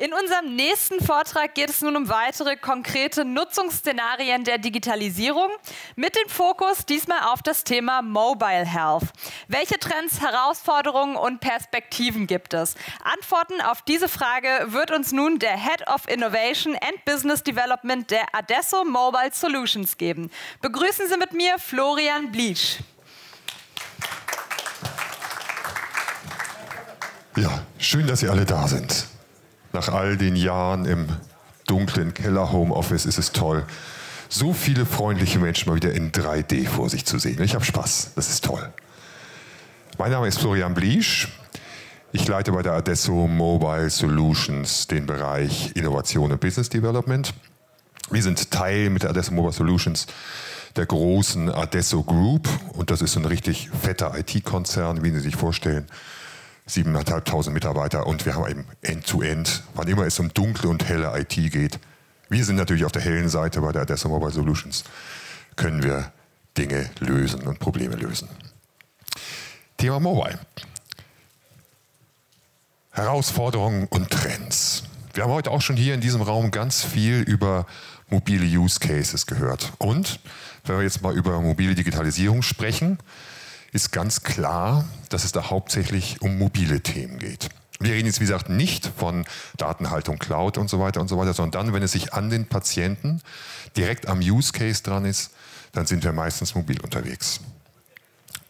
In unserem nächsten Vortrag geht es nun um weitere konkrete Nutzungsszenarien der Digitalisierung mit dem Fokus diesmal auf das Thema Mobile Health. Welche Trends, Herausforderungen und Perspektiven gibt es? Antworten auf diese Frage wird uns nun der Head of Innovation and Business Development der Adesso Mobile Solutions geben. Begrüßen Sie mit mir Florian Bliesch. Ja, schön, dass Sie alle da sind. Nach all den Jahren im dunklen Keller-Homeoffice ist es toll, so viele freundliche Menschen mal wieder in 3D vor sich zu sehen. Ich habe Spaß, das ist toll. Mein Name ist Florian Bliesch. Ich leite bei der Adesso Mobile Solutions den Bereich Innovation und Business Development. Wir sind Teil mit der Adesso Mobile Solutions der großen Adesso Group und das ist ein richtig fetter IT-Konzern, wie Sie sich vorstellen 7.500 Mitarbeiter und wir haben eben End-to-End, wann immer es um dunkle und helle IT geht. Wir sind natürlich auf der hellen Seite bei der Adesso Mobile Solutions, können wir Dinge lösen und Probleme lösen. Thema Mobile. Herausforderungen und Trends. Wir haben heute auch schon hier in diesem Raum ganz viel über mobile Use Cases gehört. Und wenn wir jetzt mal über mobile Digitalisierung sprechen, ist ganz klar, dass es da hauptsächlich um mobile Themen geht. Wir reden jetzt, wie gesagt, nicht von Datenhaltung, Cloud und so weiter und so weiter, sondern dann, wenn es sich an den Patienten direkt am Use Case dran ist, dann sind wir meistens mobil unterwegs.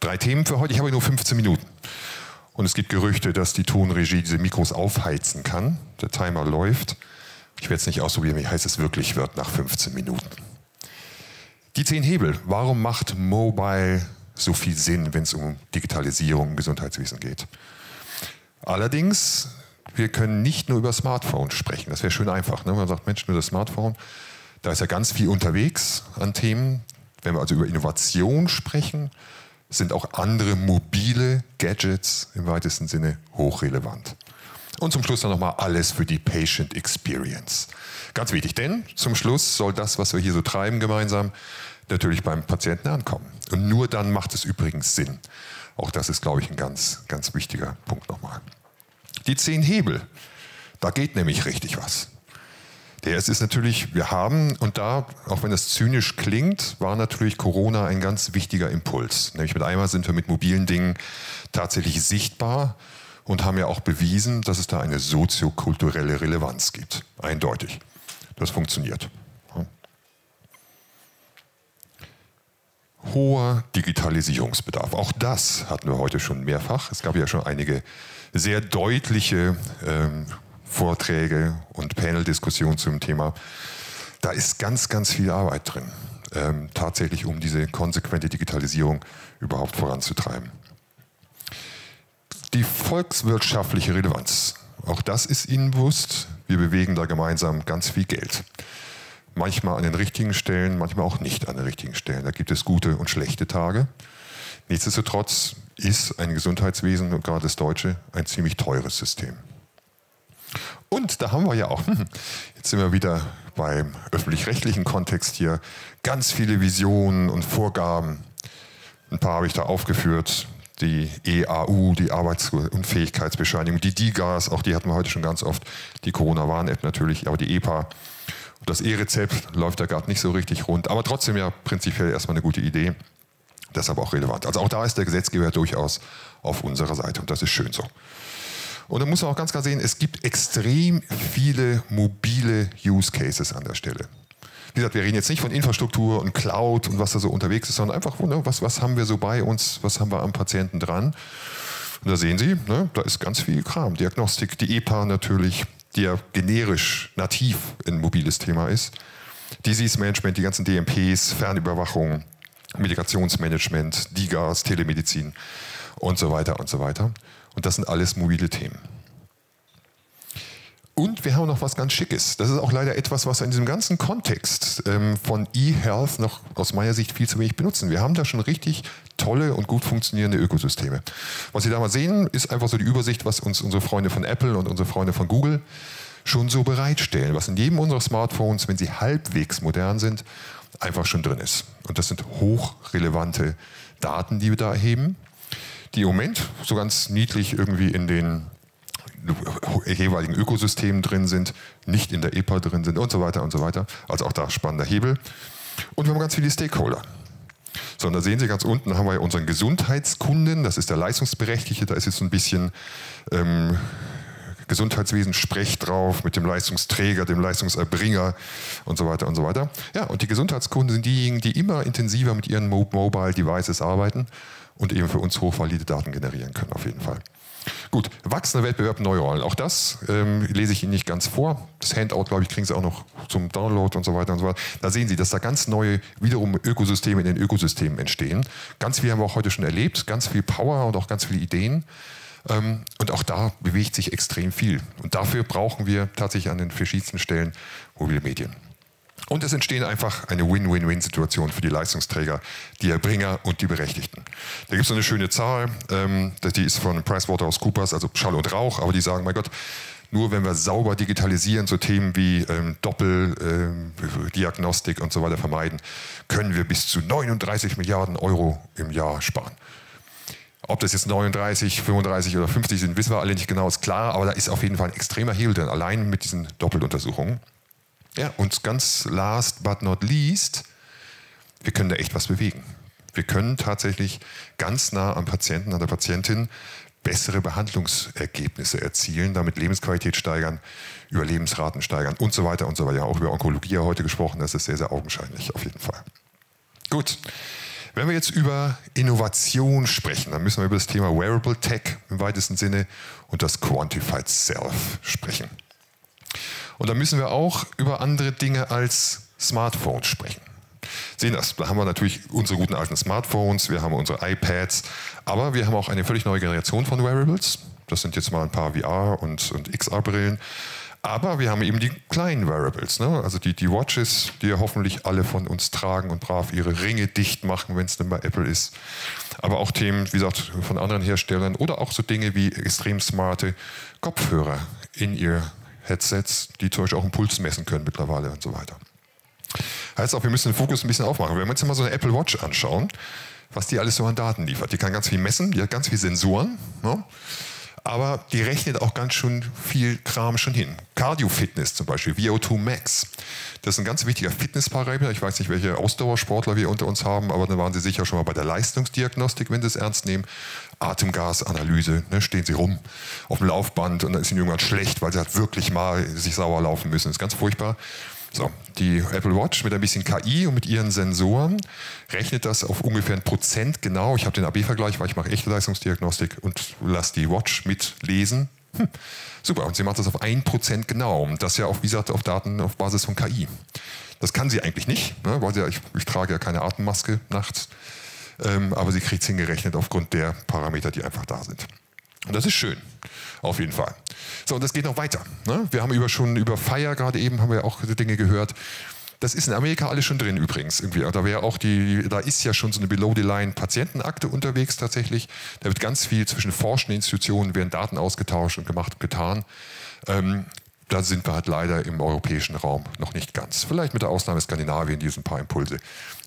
Drei Themen für heute. Ich habe nur 15 Minuten. Und es gibt Gerüchte, dass die Tonregie diese Mikros aufheizen kann. Der Timer läuft. Ich werde es nicht ausprobieren, wie heiß es wirklich wird nach 15 Minuten. Die zehn Hebel. Warum macht Mobile so viel Sinn, wenn es um Digitalisierung im Gesundheitswesen geht. Allerdings, wir können nicht nur über Smartphones sprechen. Das wäre schön einfach. Ne? Man sagt, Mensch, nur das Smartphone, da ist ja ganz viel unterwegs an Themen. Wenn wir also über Innovation sprechen, sind auch andere mobile Gadgets im weitesten Sinne hochrelevant. Und zum Schluss dann nochmal alles für die Patient Experience. Ganz wichtig, denn zum Schluss soll das, was wir hier so treiben gemeinsam, natürlich beim Patienten ankommen. Und nur dann macht es übrigens Sinn. Auch das ist, glaube ich, ein ganz, ganz wichtiger Punkt nochmal. Die zehn Hebel, da geht nämlich richtig was. Der erste ist natürlich, wir haben, und da, auch wenn das zynisch klingt, war natürlich Corona ein ganz wichtiger Impuls. Nämlich mit einmal sind wir mit mobilen Dingen tatsächlich sichtbar und haben ja auch bewiesen, dass es da eine soziokulturelle Relevanz gibt. Eindeutig. Das funktioniert. Hoher Digitalisierungsbedarf. Auch das hatten wir heute schon mehrfach. Es gab ja schon einige sehr deutliche ähm, Vorträge und Panel-Diskussionen zum Thema. Da ist ganz, ganz viel Arbeit drin, ähm, tatsächlich um diese konsequente Digitalisierung überhaupt voranzutreiben. Die volkswirtschaftliche Relevanz. Auch das ist Ihnen bewusst. Wir bewegen da gemeinsam ganz viel Geld manchmal an den richtigen Stellen, manchmal auch nicht an den richtigen Stellen. Da gibt es gute und schlechte Tage. Nichtsdestotrotz ist ein Gesundheitswesen, und gerade das deutsche, ein ziemlich teures System. Und da haben wir ja auch, jetzt sind wir wieder beim öffentlich-rechtlichen Kontext hier, ganz viele Visionen und Vorgaben. Ein paar habe ich da aufgeführt. Die EAU, die Arbeitsunfähigkeitsbescheinigung, die DIGAS, auch die hatten wir heute schon ganz oft, die Corona-Warn-App natürlich, aber die EPA, das E-Rezept läuft da gerade nicht so richtig rund, aber trotzdem ja prinzipiell erstmal eine gute Idee. Deshalb auch relevant. Also auch da ist der Gesetzgeber durchaus auf unserer Seite und das ist schön so. Und da muss man auch ganz klar sehen, es gibt extrem viele mobile Use Cases an der Stelle. Wie gesagt, wir reden jetzt nicht von Infrastruktur und Cloud und was da so unterwegs ist, sondern einfach, ne, was, was haben wir so bei uns, was haben wir am Patienten dran. Und da sehen Sie, ne, da ist ganz viel Kram. Diagnostik, die EPA natürlich, die ja generisch, nativ ein mobiles Thema ist. Disease Management, die ganzen DMPs, Fernüberwachung, Medikationsmanagement, DIGAS, Telemedizin und so weiter und so weiter. Und das sind alles mobile Themen. Und wir haben noch was ganz Schickes. Das ist auch leider etwas, was in diesem ganzen Kontext ähm, von E-Health noch aus meiner Sicht viel zu wenig benutzen. Wir haben da schon richtig tolle und gut funktionierende Ökosysteme. Was Sie da mal sehen, ist einfach so die Übersicht, was uns unsere Freunde von Apple und unsere Freunde von Google schon so bereitstellen, was in jedem unserer Smartphones, wenn sie halbwegs modern sind, einfach schon drin ist. Und das sind hochrelevante Daten, die wir da erheben, die im Moment so ganz niedlich irgendwie in den jeweiligen Ökosystemen drin sind, nicht in der EPA drin sind und so weiter und so weiter. Also auch da spannender Hebel. Und wir haben ganz viele Stakeholder. So, und da sehen Sie ganz unten haben wir unseren Gesundheitskunden, das ist der Leistungsberechtigte, da ist jetzt ein bisschen ähm, Gesundheitswesen sprecht drauf mit dem Leistungsträger, dem Leistungserbringer und so weiter und so weiter. Ja, und die Gesundheitskunden sind diejenigen, die immer intensiver mit ihren Mobile Devices arbeiten und eben für uns hochvalide Daten generieren können, auf jeden Fall. Gut, wachsender Wettbewerb, neue Rollen. Auch das ähm, lese ich Ihnen nicht ganz vor. Das Handout, glaube ich, kriegen Sie auch noch zum Download und so weiter und so weiter. Da sehen Sie, dass da ganz neue, wiederum Ökosysteme in den Ökosystemen entstehen. Ganz viel haben wir auch heute schon erlebt, ganz viel Power und auch ganz viele Ideen. Ähm, und auch da bewegt sich extrem viel. Und dafür brauchen wir tatsächlich an den verschiedensten Stellen mobile Medien. Und es entsteht einfach eine Win-Win-Win-Situation für die Leistungsträger, die Erbringer und die Berechtigten. Da gibt es eine schöne Zahl, ähm, die ist von PricewaterhouseCoopers, also Schall und Rauch, aber die sagen, mein Gott, nur wenn wir sauber digitalisieren, so Themen wie ähm, Doppeldiagnostik ähm, und so weiter vermeiden, können wir bis zu 39 Milliarden Euro im Jahr sparen. Ob das jetzt 39, 35 oder 50 sind, wissen wir alle nicht genau, ist klar, aber da ist auf jeden Fall ein extremer Hebel drin, allein mit diesen Doppeluntersuchungen. Ja, und ganz last but not least, wir können da echt was bewegen. Wir können tatsächlich ganz nah am Patienten, an der Patientin bessere Behandlungsergebnisse erzielen, damit Lebensqualität steigern, Überlebensraten steigern und so weiter und so weiter. Ja, auch über Onkologie heute gesprochen, das ist sehr, sehr augenscheinlich auf jeden Fall. Gut. Wenn wir jetzt über Innovation sprechen, dann müssen wir über das Thema Wearable Tech im weitesten Sinne und das Quantified Self sprechen. Und da müssen wir auch über andere Dinge als Smartphones sprechen. Sehen das, da haben wir natürlich unsere guten alten Smartphones, wir haben unsere iPads, aber wir haben auch eine völlig neue Generation von Wearables. Das sind jetzt mal ein paar VR- und, und XR-Brillen. Aber wir haben eben die kleinen Wearables, ne? also die, die Watches, die ja hoffentlich alle von uns tragen und brav ihre Ringe dicht machen, wenn es denn bei Apple ist. Aber auch Themen, wie gesagt, von anderen Herstellern oder auch so Dinge wie extrem smarte Kopfhörer in ihr Headsets, die zum Beispiel auch einen Puls messen können mittlerweile und so weiter. Heißt auch, wir müssen den Fokus ein bisschen aufmachen. Wenn wir uns mal so eine Apple Watch anschauen, was die alles so an Daten liefert. Die kann ganz viel messen, die hat ganz viele Sensoren. Ne? Aber die rechnet auch ganz schön viel Kram schon hin. Cardio-Fitness zum Beispiel, VO2 Max. Das ist ein ganz wichtiger Fitnessparameter. Ich weiß nicht, welche Ausdauersportler wir unter uns haben, aber dann waren sie sicher schon mal bei der Leistungsdiagnostik, wenn sie es ernst nehmen. Atemgasanalyse, ne, stehen sie rum auf dem Laufband und dann ist ihnen irgendwann schlecht, weil sie halt wirklich mal sich sauer laufen müssen. Das ist ganz furchtbar. So, die Apple Watch mit ein bisschen KI und mit ihren Sensoren rechnet das auf ungefähr ein Prozent genau. Ich habe den AB-Vergleich, weil ich mache echte Leistungsdiagnostik und lasse die Watch mitlesen. Hm, super, und sie macht das auf ein Prozent genau. Und das ja auch, wie gesagt, auf Daten auf Basis von KI. Das kann sie eigentlich nicht, ne, weil sie, ich, ich trage ja keine Atemmaske nachts. Ähm, aber sie kriegt es hingerechnet aufgrund der Parameter, die einfach da sind. Und das ist schön, auf jeden Fall. So, und das geht noch weiter. Ne? Wir haben über, schon über Fire gerade eben, haben wir auch Dinge gehört. Das ist in Amerika alles schon drin übrigens. Irgendwie. Da, auch die, da ist ja schon so eine Below-the-Line-Patientenakte unterwegs tatsächlich. Da wird ganz viel zwischen forschenden Institutionen, werden Daten ausgetauscht und gemacht und getan. Ähm, da sind wir halt leider im europäischen Raum noch nicht ganz. Vielleicht mit der Ausnahme Skandinavien, die ein paar Impulse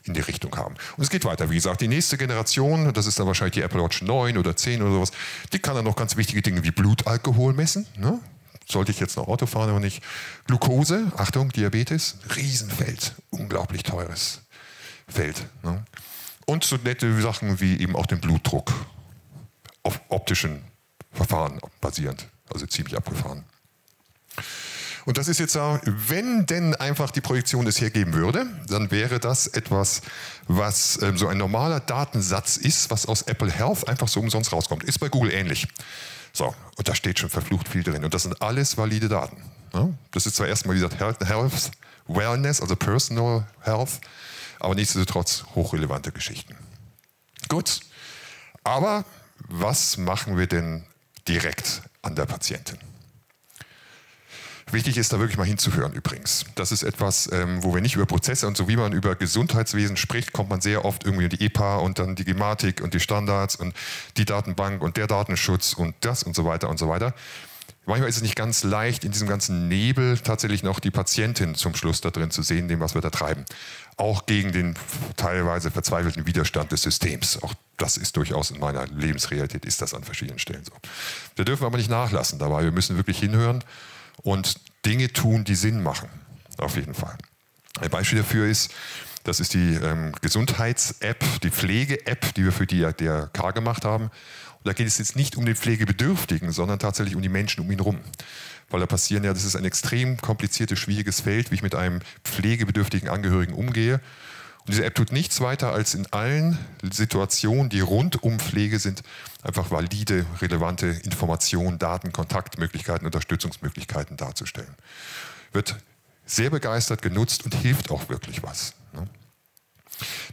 in die Richtung haben. Und es geht weiter. Wie gesagt, die nächste Generation, das ist dann wahrscheinlich die Apple Watch 9 oder 10 oder sowas, die kann dann noch ganz wichtige Dinge wie Blutalkohol messen. Ne? Sollte ich jetzt noch Auto fahren oder nicht? Glucose, Achtung, Diabetes, Riesenfeld, unglaublich teures Feld. Ne? Und so nette Sachen wie eben auch den Blutdruck auf optischen Verfahren basierend, also ziemlich abgefahren. Und das ist jetzt, wenn denn einfach die Projektion es hergeben würde, dann wäre das etwas, was ähm, so ein normaler Datensatz ist, was aus Apple Health einfach so umsonst rauskommt. Ist bei Google ähnlich. So, und da steht schon verflucht viel drin. Und das sind alles valide Daten. Das ist zwar erstmal, wie gesagt, Health, Wellness, also Personal Health, aber nichtsdestotrotz hochrelevante Geschichten. Gut, aber was machen wir denn direkt an der Patientin? Wichtig ist da wirklich mal hinzuhören übrigens. Das ist etwas, ähm, wo wir nicht über Prozesse und so wie man über Gesundheitswesen spricht, kommt man sehr oft irgendwie in die EPA und dann die Gematik und die Standards und die Datenbank und der Datenschutz und das und so weiter und so weiter. Manchmal ist es nicht ganz leicht, in diesem ganzen Nebel tatsächlich noch die Patientin zum Schluss da drin zu sehen, dem, was wir da treiben. Auch gegen den teilweise verzweifelten Widerstand des Systems. Auch das ist durchaus in meiner Lebensrealität, ist das an verschiedenen Stellen so. Da dürfen wir aber nicht nachlassen dabei. Wir müssen wirklich hinhören und Dinge tun, die Sinn machen. Auf jeden Fall. Ein Beispiel dafür ist, das ist die ähm, Gesundheits-App, die Pflege-App, die wir für die DRK gemacht haben. Und da geht es jetzt nicht um den Pflegebedürftigen, sondern tatsächlich um die Menschen um ihn herum. Weil da passieren ja, das ist ein extrem kompliziertes, schwieriges Feld, wie ich mit einem pflegebedürftigen Angehörigen umgehe. Und diese App tut nichts weiter, als in allen Situationen, die rund um Pflege sind, einfach valide, relevante Informationen, Daten, Kontaktmöglichkeiten, Unterstützungsmöglichkeiten darzustellen. Wird sehr begeistert genutzt und hilft auch wirklich was. Ne?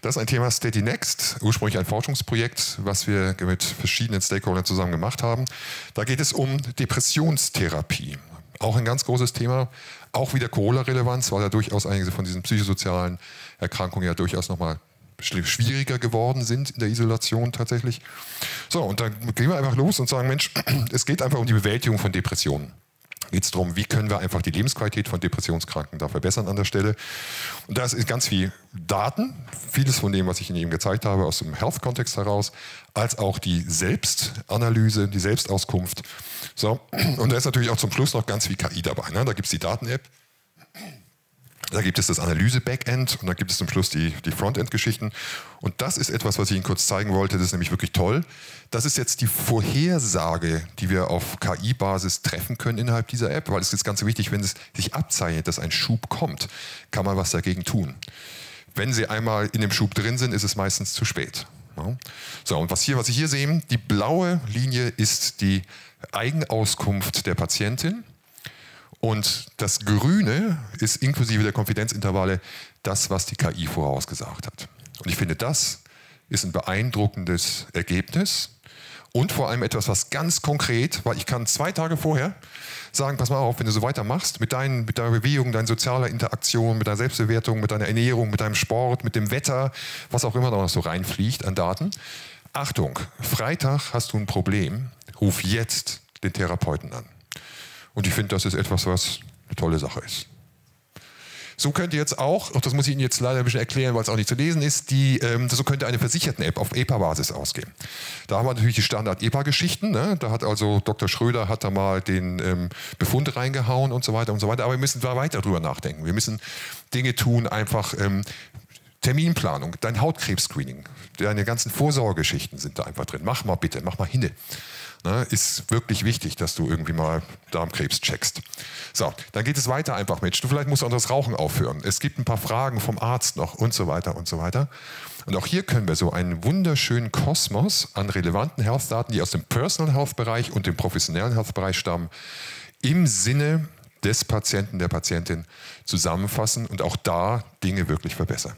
Das ist ein Thema Steady Next, ursprünglich ein Forschungsprojekt, was wir mit verschiedenen Stakeholdern zusammen gemacht haben. Da geht es um Depressionstherapie. Auch ein ganz großes Thema, auch wieder Corona-Relevanz, weil da durchaus einige von diesen psychosozialen Erkrankungen ja durchaus nochmal schwieriger geworden sind in der Isolation tatsächlich. So, und dann gehen wir einfach los und sagen, Mensch, es geht einfach um die Bewältigung von Depressionen geht es darum, wie können wir einfach die Lebensqualität von Depressionskranken da verbessern an der Stelle. Und da ist ganz viel Daten, vieles von dem, was ich Ihnen eben gezeigt habe, aus dem Health-Kontext heraus, als auch die Selbstanalyse, die Selbstauskunft. So. Und da ist natürlich auch zum Schluss noch ganz viel KI dabei. Ne? Da gibt es die Daten-App, da gibt es das Analyse-Backend und da gibt es zum Schluss die, die Frontend-Geschichten. Und das ist etwas, was ich Ihnen kurz zeigen wollte. Das ist nämlich wirklich toll. Das ist jetzt die Vorhersage, die wir auf KI-Basis treffen können innerhalb dieser App, weil es ist ganz wichtig, wenn es sich abzeichnet, dass ein Schub kommt, kann man was dagegen tun. Wenn Sie einmal in dem Schub drin sind, ist es meistens zu spät. So, und was, hier, was Sie hier sehen, die blaue Linie ist die Eigenauskunft der Patientin. Und das Grüne ist inklusive der Konfidenzintervalle das, was die KI vorausgesagt hat. Und ich finde, das ist ein beeindruckendes Ergebnis und vor allem etwas, was ganz konkret, weil ich kann zwei Tage vorher sagen, pass mal auf, wenn du so weitermachst, mit, deinen, mit deiner Bewegung, deiner sozialer Interaktion, mit deiner Selbstbewertung, mit deiner Ernährung, mit deinem Sport, mit dem Wetter, was auch immer da noch so reinfliegt an Daten. Achtung, Freitag hast du ein Problem, ruf jetzt den Therapeuten an. Und ich finde, das ist etwas, was eine tolle Sache ist. So könnte jetzt auch, das muss ich Ihnen jetzt leider ein bisschen erklären, weil es auch nicht zu lesen ist, die, ähm, so könnte eine Versicherten-App auf EPA-Basis ausgehen. Da haben wir natürlich die Standard-EPA-Geschichten. Ne? Da hat also Dr. Schröder hat da mal den ähm, Befund reingehauen und so weiter und so weiter. Aber wir müssen da weiter drüber nachdenken. Wir müssen Dinge tun, einfach ähm, Terminplanung, dein Hautkrebs-Screening, deine ganzen Vorsorgegeschichten sind da einfach drin. Mach mal bitte, mach mal hinne ne, ist wirklich wichtig, dass du irgendwie mal Darmkrebs checkst. So, dann geht es weiter einfach mit. Du vielleicht musst auch das Rauchen aufhören. Es gibt ein paar Fragen vom Arzt noch und so weiter und so weiter. Und auch hier können wir so einen wunderschönen Kosmos an relevanten Health-Daten, die aus dem Personal Health-Bereich und dem professionellen Health-Bereich stammen, im Sinne des Patienten, der Patientin zusammenfassen und auch da Dinge wirklich verbessern.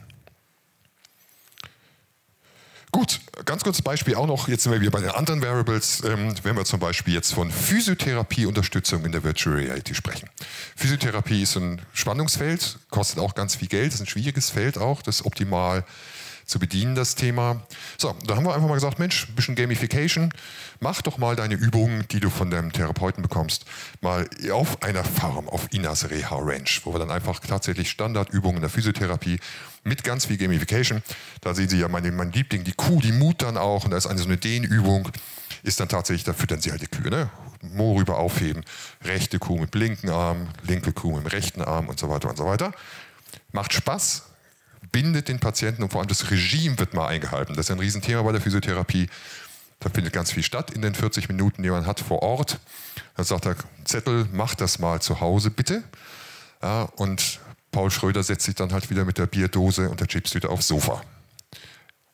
Gut, ganz kurzes Beispiel auch noch, jetzt sind wir wieder bei den anderen Variables, ähm, wenn wir zum Beispiel jetzt von Physiotherapie-Unterstützung in der Virtual Reality sprechen. Physiotherapie ist ein Spannungsfeld, kostet auch ganz viel Geld, ist ein schwieriges Feld auch, das optimal zu bedienen, das Thema. So, da haben wir einfach mal gesagt, Mensch, ein bisschen Gamification, mach doch mal deine Übungen, die du von deinem Therapeuten bekommst, mal auf einer Farm, auf Inas Reha Ranch, wo wir dann einfach tatsächlich Standardübungen der Physiotherapie mit ganz viel Gamification, da sehen Sie ja mein, mein Liebling, die Kuh, die mut dann auch und da ist eine so eine Dehnübung, ist dann tatsächlich, da füttern Sie halt die Kühe, ne? Mo rüber aufheben, rechte Kuh mit linken Arm, linke Kuh mit rechten Arm und so weiter und so weiter. Macht Spaß, bindet den Patienten und vor allem das Regime wird mal eingehalten. Das ist ein Riesenthema bei der Physiotherapie. Da findet ganz viel statt in den 40 Minuten, die man hat vor Ort. Dann sagt der Zettel, mach das mal zu Hause bitte. Ja, und Paul Schröder setzt sich dann halt wieder mit der Bierdose und der Chipstüte aufs Sofa.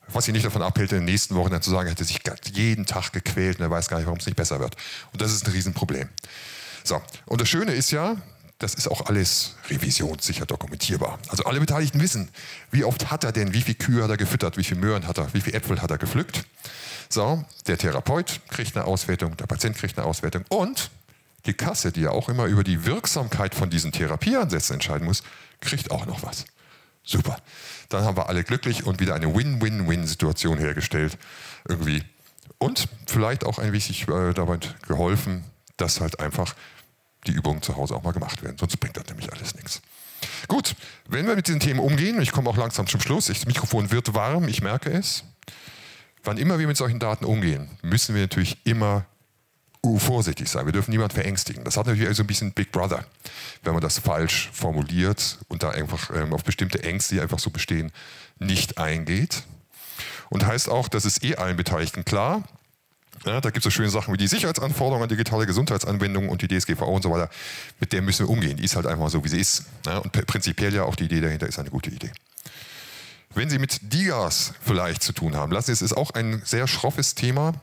Was ihn nicht davon abhält, in den nächsten Wochen dann zu sagen, er hätte sich jeden Tag gequält und er weiß gar nicht, warum es nicht besser wird. Und das ist ein Riesenproblem. So, und das Schöne ist ja, das ist auch alles revisionssicher dokumentierbar. Also alle Beteiligten wissen, wie oft hat er denn, wie viele Kühe hat er gefüttert, wie viele Möhren hat er, wie viele Äpfel hat er gepflückt. So, der Therapeut kriegt eine Auswertung, der Patient kriegt eine Auswertung und die Kasse, die ja auch immer über die Wirksamkeit von diesen Therapieansätzen entscheiden muss, kriegt auch noch was. Super. Dann haben wir alle glücklich und wieder eine Win-Win-Win-Situation hergestellt. Irgendwie. Und vielleicht auch ein wenig äh, dabei geholfen, dass halt einfach die Übungen zu Hause auch mal gemacht werden. Sonst bringt das nämlich alles nichts. Gut, wenn wir mit diesen Themen umgehen, ich komme auch langsam zum Schluss, das Mikrofon wird warm, ich merke es. Wann immer wir mit solchen Daten umgehen, müssen wir natürlich immer vorsichtig sein. Wir dürfen niemanden verängstigen. Das hat natürlich also ein bisschen Big Brother, wenn man das falsch formuliert und da einfach ähm, auf bestimmte Ängste, die einfach so bestehen, nicht eingeht. Und heißt auch, dass es eh allen Beteiligten klar, ja, da gibt es so schöne Sachen wie die Sicherheitsanforderungen an digitale Gesundheitsanwendungen und die DSGVO und so weiter. Mit der müssen wir umgehen. Die ist halt einfach so, wie sie ist. Ja, und prinzipiell ja auch die Idee dahinter ist eine gute Idee. Wenn Sie mit Digas vielleicht zu tun haben, lassen Sie es ist auch ein sehr schroffes Thema.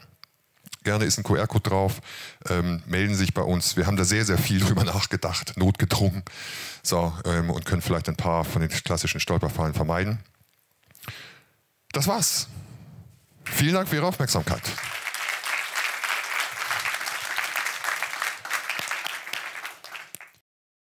Gerne ist ein QR-Code drauf. Ähm, melden Sie sich bei uns. Wir haben da sehr, sehr viel drüber nachgedacht, notgedrungen. So, ähm, und können vielleicht ein paar von den klassischen Stolperfallen vermeiden. Das war's. Vielen Dank für Ihre Aufmerksamkeit.